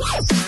Woo!